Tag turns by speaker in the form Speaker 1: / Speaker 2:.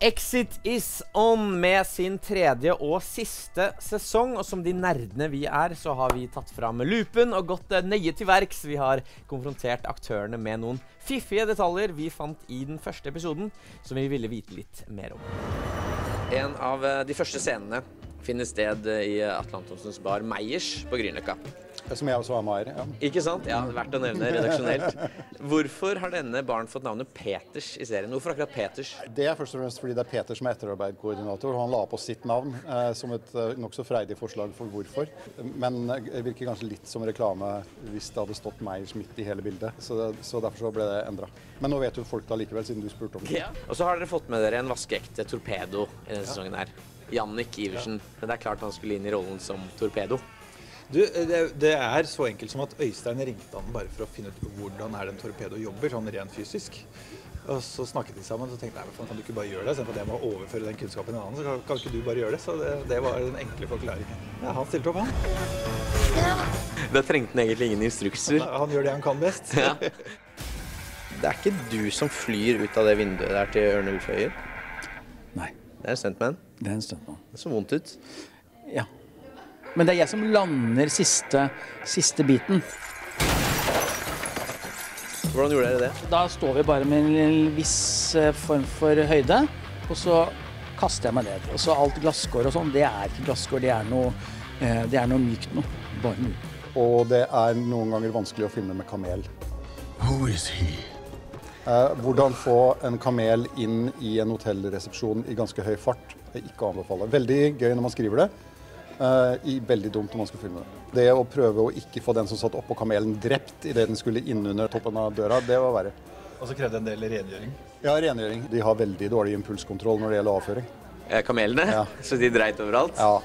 Speaker 1: Exit is on med sin tredje og siste sesong. Og som de nerdene vi er, så har vi tatt fram lupen og gått eh, nøye til verks. Vi har konfrontert aktørene med noen fiffige detaljer vi fant i den første episoden, som vi ville vite litt mer om. En av eh, de første scenene finner sted eh, i Atle Antonsens bar Meyers på Grünerløkka.
Speaker 2: Som jeg også var med ja.
Speaker 1: Ikke sant? Ja, verdt å nevne redaksjonelt. Hvorfor har denne baren fått navnet Peters i serien? Hvorfor akkurat Peters?
Speaker 2: Det er først og fremst fordi det er Peter som er etterarbeidskoordinator. Han la på sitt navn eh, som et eh, nokså freidig forslag for hvorfor. Men det virker kanskje litt som reklame hvis det hadde stått Meyers midt i hele bildet. Så, så derfor så ble det endra. Men nå vet jo folk det likevel, siden du spurte om det.
Speaker 1: Ja. Og så har dere fått med dere en vaskeekte torpedo i denne sesongen her. Jannik Iversen. Men det er klart han skulle inn i rollen som torpedo.
Speaker 3: Du, det, det, er så enkelt som at Øystein ringte han bare for å finne ut hvordan er det en torpedo jobber, sånn rent fysisk. Og så snakket de sammen, og så tenkte faen, kan du ikke bare gjøre det? Istedenfor at jeg må overføre den kunnskapen til en annen, så kan, kan, ikke du bare gjøre det? Så det, det var den enkle forklaringen. Ja, han stilte opp, han.
Speaker 1: Da trengte han egentlig ingen instrukser.
Speaker 3: Han, han, gjør det han kan best. Ja.
Speaker 1: Det er ikke du som flyr ut av det vinduet der til Ørnulf Øyer?
Speaker 4: Nei.
Speaker 1: Det er stuntman?
Speaker 4: Det er en stuntman.
Speaker 1: Det så vondt ut.
Speaker 4: Ja. Men det er jeg som lander siste, siste biten.
Speaker 1: Hvordan gjorde dere det?
Speaker 4: Da står vi bare med en viss eh, form for høyde, og så kaster jeg meg ned. Og så alt glasskår og sånn, det er ikke glasskår, det er noe, eh, det er noe mykt noe. Bare mykt.
Speaker 2: Og det er noen ganger vanskelig å filme med kamel. Who is he? Eh, hvordan få en kamel inn i en hotellresepsjon i ganske høy fart er ikke å anbefale. Veldig gøy når man skriver det. Uh, i veldig dumt når man skal filme det. Det å prøve å ikke få den som satt oppå kamelen drept idet den skulle innunder toppen av døra, det var verre.
Speaker 3: Og så krevde en del rengjøring?
Speaker 2: Ja, rengjøring. De har veldig dårlig impulskontroll når det gjelder avføring.
Speaker 1: Eh, kamelene? Ja. Så de dreit overalt?
Speaker 2: Ja.